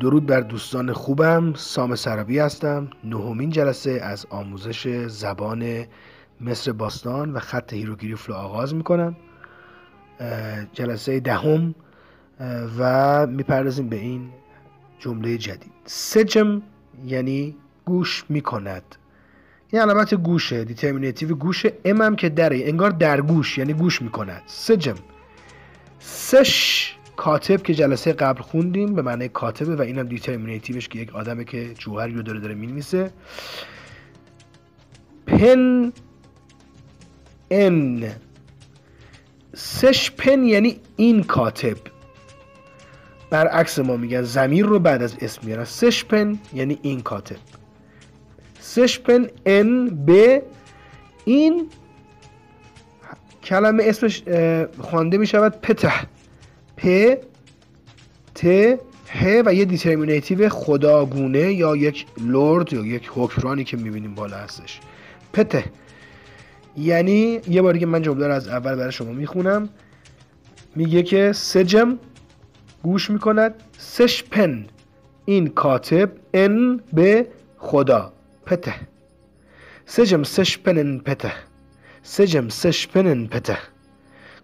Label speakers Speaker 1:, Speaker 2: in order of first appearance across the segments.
Speaker 1: درود بر دوستان خوبم. سام سرابی هستم. نهمین جلسه از آموزش زبان مصر باستان و خط هیروگلیف رو آغاز می‌کنم. جلسه دهم و می‌پردازیم به این جمله جدید. سجم یعنی گوش می‌کند. این علامت گوشه determinative گوشه. ام که دره انگار در گوش یعنی گوش می‌کند. سجم. سش کاتب که جلسه قبل خوندیم به معنی کاتبه و اینم determinative ش که یک آدمه که جوهری رو داره داره می‌نویسه. پن ان. سش پن یعنی این کاتب. برعکس ما میگن ضمیر رو بعد از اسم میارن. سش پن یعنی این کاتب. سش پن ان به این کلمه اسمش خوانده می شود پته پ ت ه و یه determinative خداگونه یا یک lord یا یک حکمرانی که می‌بینیم بالا هستش. پته یعنی یه باری که من جمله رو از اول برای شما می‌خونم. میگه که سجم گوش می‌کند. سش پن. این کاتب ان به خدا. پته سجم سش پنن پته سجم سش پنن پته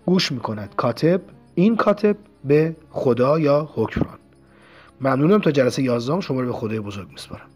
Speaker 1: گوش می‌کند. کاتب این کاتب به خدا یا حکمران؟ ممنونم تا جلسه 11 شما رو به خدای بزرگ میسپارم.